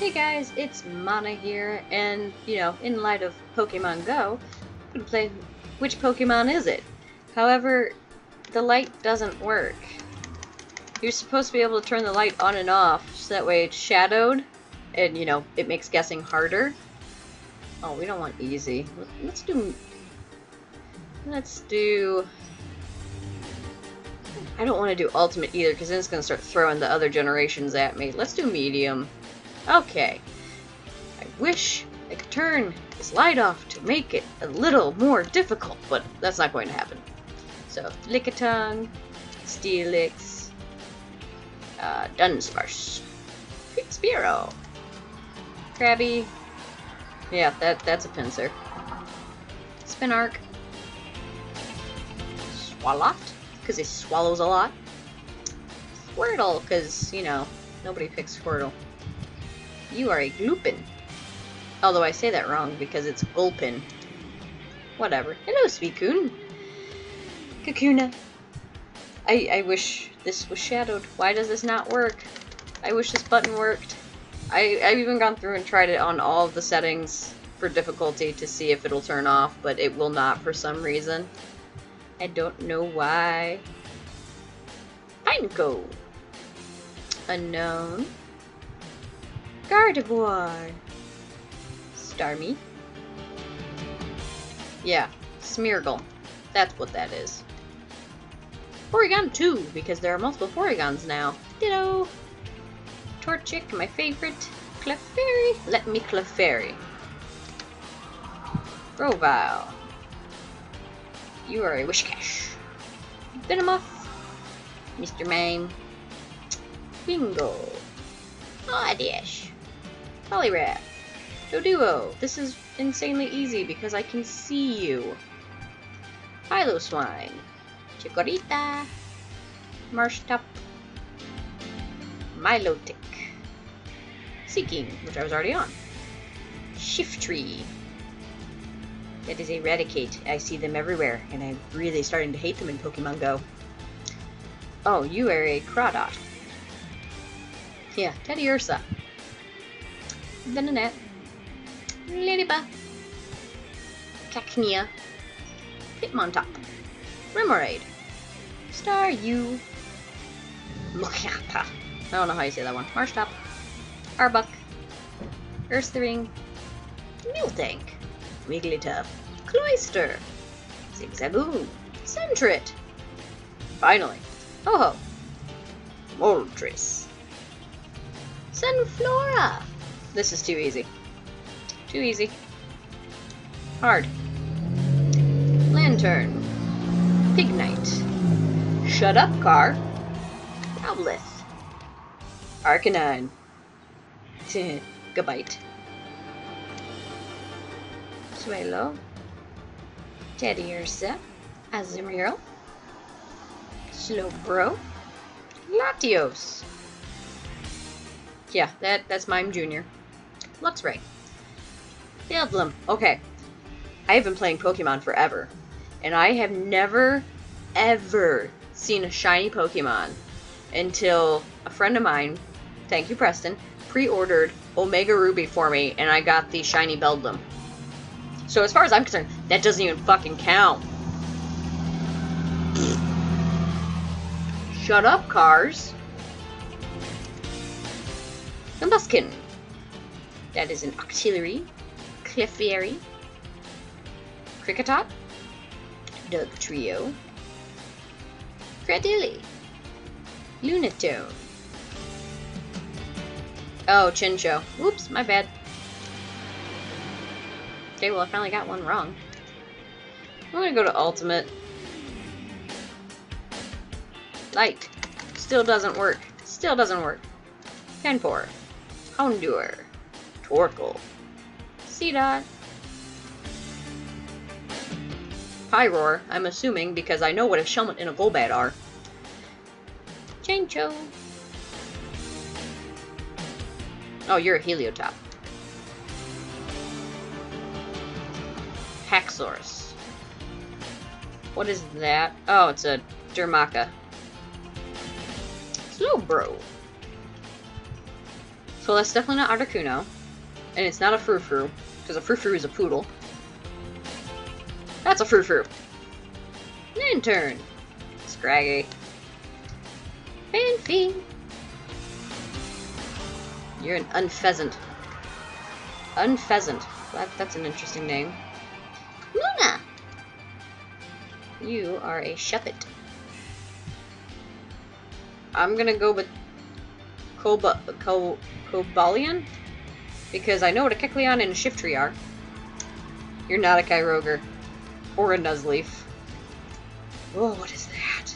Hey guys, it's Manna here, and you know, in light of Pokemon Go, I'm gonna play which Pokemon is it? However, the light doesn't work. You're supposed to be able to turn the light on and off so that way it's shadowed, and you know, it makes guessing harder. Oh, we don't want easy. Let's do. Let's do. I don't want to do ultimate either because then it's going to start throwing the other generations at me. Let's do medium. Okay. I wish I could turn this light off to make it a little more difficult, but that's not going to happen. So, Lickitung, Steelix, uh, Dunsparce, Spearow, Krabby. Yeah, that that's a pincer. Spinarak, Swalot because he swallows a lot. Squirtle, because, you know, nobody picks Squirtle. You are a Gloopin. Although I say that wrong because it's Gulpin. Whatever. Hello, Suicune. Kakuna. I, I wish this was shadowed. Why does this not work? I wish this button worked. I, I've even gone through and tried it on all of the settings for difficulty to see if it'll turn off, but it will not for some reason. I don't know why. Pineco. Unknown. Gardevoir. Starmie. Yeah, Smeargle. That's what that is. Porygon 2, because there are multiple Porygons now. Ditto. Torchic, my favorite. Clefairy. Let me Clefairy. Grovyle. You are a Whiscash. Venomoth. Mr. Mime. Bingo. Ah, Oddish. Poliwrath. Doduo. This is insanely easy because I can see you. Piloswine. Chikorita. Marshtup. Milotic. Seaking, which I was already on. Shiftry. That is Eradicate. I see them everywhere, and I'm really starting to hate them in Pokemon Go. Oh, you are a Crawdaunt. Yeah, Teddiursa. Venonat. Uh, Ladybug. Cacnea. Hitmontop. Remoraid. Staryu. Mukata. I don't know how you say that one. Marshtomp. Arbok. Ursaring. Miltank. Wigglytuff, Cloyster, Zigzagoon, Sentret. Finally, ho-ho, Moltres, Sunflora. This is too easy. Too easy. Hard. Lanturn, Pig Knight. Shut Up Car, Owlith, Arcanine, Gabite. Sealeo, Teddiursa, Azumarill, Slowbro, Latios. Yeah, that that's Mime Jr. Luxray. Beldum. Okay. I have been playing Pokemon forever. And I have never, ever seen a shiny Pokemon until a friend of mine, thank you Preston, pre-ordered Omega Ruby for me and I got the shiny Beldum. So as far as I'm concerned, that doesn't even fucking count. Shut up, cars. Combusken. That is an Octillery. Clefairy. Kricketot. Doug Trio. Cradily. Lunatone. Oh, Chinchou. Whoops, my bad. Okay, well I finally got one wrong. I'm gonna go to Ultimate. Light. Still doesn't work. Still doesn't work. Panpour. Houndour. Torkoal. Seedot. Pyroar, I'm assuming, because I know what a Shelmet and a Golbat are. Chinchou. Oh, you're a Heliotop. Haxorus. What is that? Oh, it's a Dermaka. Slowbro. So that's definitely not Articuno. And it's not a Frou-Frou, because a Frou-Frou is a poodle. That's a Frou-Frou. Lanturn. Scraggy. Phanpy. You're an Unfezant. Unfezant. That, that's an interesting name. Luna! You are a Shuppet. I'm gonna go with Koba, because I know what a Kecleon and a Shiftry are. You're not a Kyogre. Or a Nuzleaf. Oh, what is that?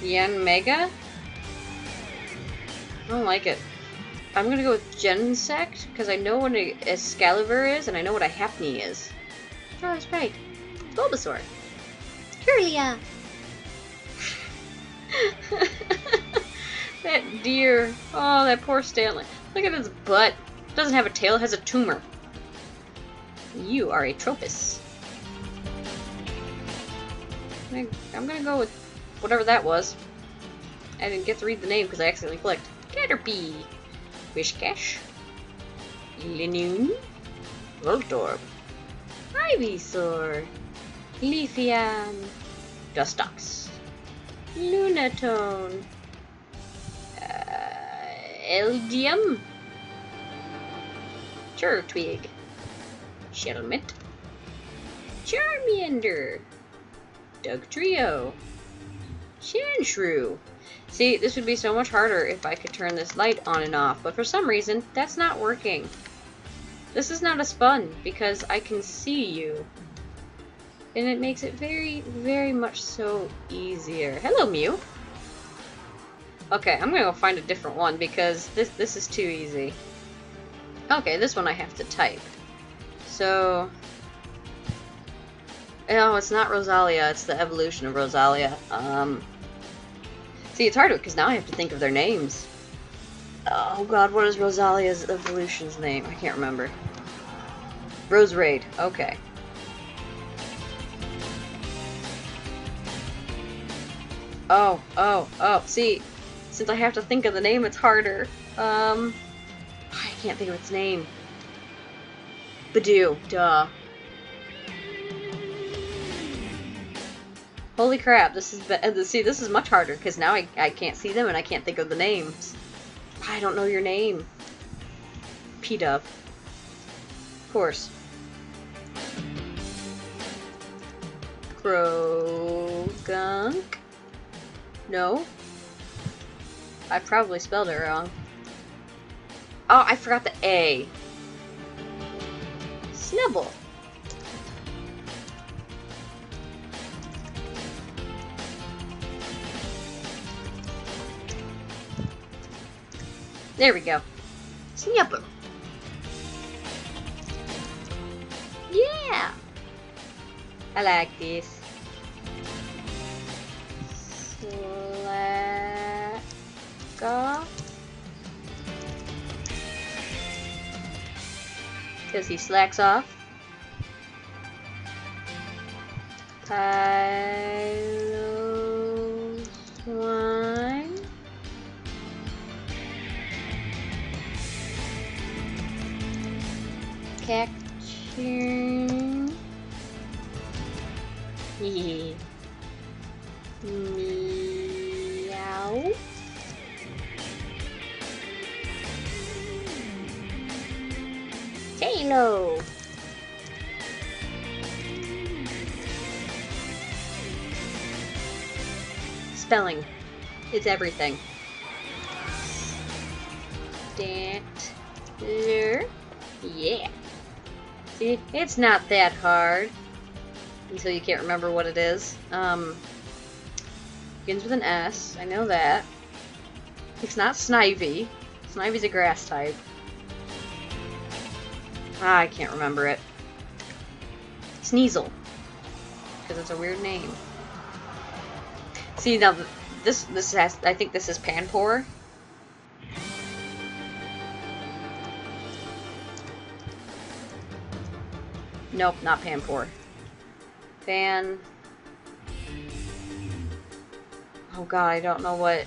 Yanmega? I don't like it. I'm gonna go with Gensect, because I know what a Excalibur is, and I know what a Happiny is. Oh, that's right. Bulbasaur. Curia! that deer. Oh, that poor Stanley. Look at his butt. It doesn't have a tail, it has a tumor. You are a Tropius. I'm gonna go with whatever that was. I didn't get to read the name because I accidentally clicked. Caterpie. Whiscash. Linoone. Voltorb. Ivysaur. Leafeon. Dustox. Lunatone. Eldium. Turtwig. Shelmet. Charmander. Dugtrio. Sandshrew. See, this would be so much harder if I could turn this light on and off, but for some reason, that's not working. This is not a spun, because I can see you. And it makes it very, very much so easier. Hello, Mew. Okay, I'm gonna go find a different one, because this, this is too easy. Okay, this one I have to type. So... No, it's not Roselia, it's the evolution of Roselia. Um, See, it's hard because now I have to think of their names. Oh god, what is Roselia's evolution's name? I can't remember. Roserade, Okay. Oh, oh, oh. See, since I have to think of the name, it's harder. Um, I can't think of its name. Budew. Duh. Holy crap, this is, uh, see, this is much harder, because now I, I can't see them and I can't think of the names. I don't know your name. P-Dub. Of course. Croagunk? No? I probably spelled it wrong. Oh, I forgot the A. Snubbull. There we go. Snubbull. Yeah! I like this. Slacker. Because he slacks off. Pylos one. Cacturne. Yeah. Meow. Halo. Spelling. It's everything. Stantler. Yeah. See, it's not that hard until you can't remember what it is. Um, begins with an S. I know that. It's not Snivy. Snivy's a grass type. Ah, I can't remember it. Sneasel. Because it's a weird name. See, now, this, this has, I think this is Panpour. Nope, not Panpour. Fan... Oh god, I don't know what...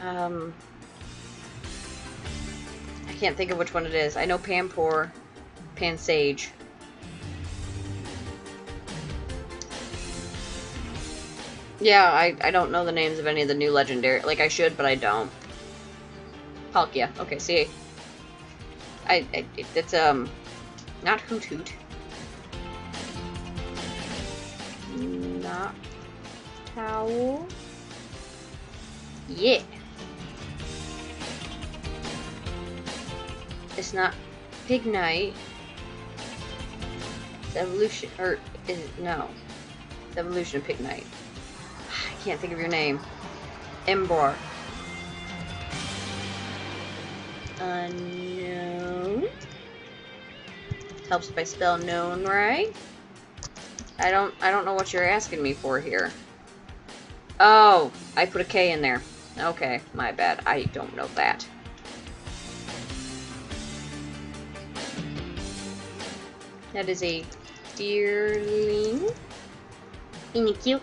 Um, can't think of which one it is. I know Panpour, Pansage. Yeah, I, I don't know the names of any of the new legendary. Like, I should, but I don't. Palkia. Okay, see. I, I it's, um, not Hoothoot. Not Towel. Yeah. It's not Pignite. It's evolution, or is it, no. It's evolution of Pignite. I can't think of your name. Emboar. Unknown. Helps if I spell known right. I don't I don't know what you're asking me for here. Oh, I put a K in there. Okay, my bad. I don't know that. That is a deerling. Isn't cute?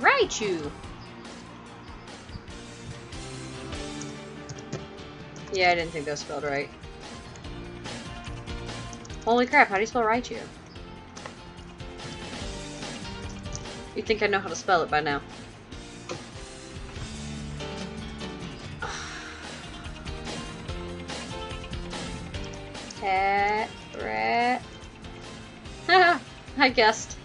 Raichu! Yeah, I didn't think that was spelled right. Holy crap, how do you spell Raichu? You'd think I know how to spell it by now. I guessed.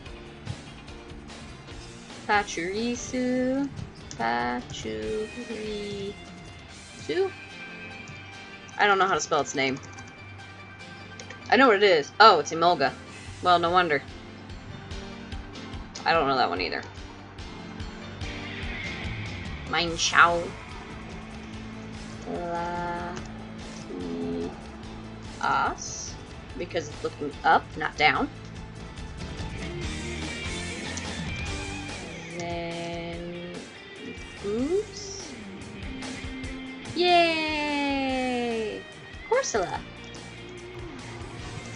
Pachirisu. Pachirisu. I don't know how to spell its name. I know what it is. Oh, it's Emolga. Well, no wonder. I don't know that one either. Mienshao. La us because it's looking up, not down. Corsola.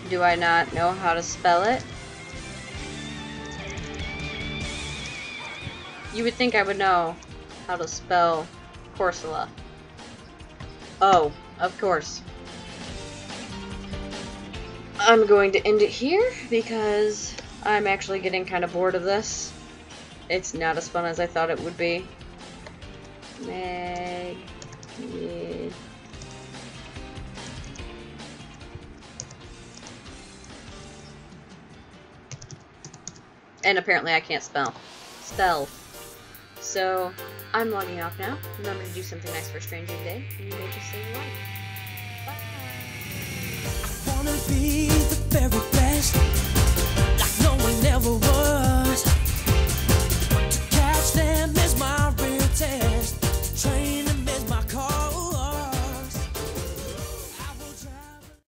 Do I not know how to spell it? You would think I would know how to spell Corsola. Oh, of course. I'm going to end it here because I'm actually getting kind of bored of this. It's not as fun as I thought it would be. Mag... Yeah. And apparently I can't spell. Spell. So, I'm logging off now. Remember to do something nice for Stranger Day, and you may just say you life. Bye.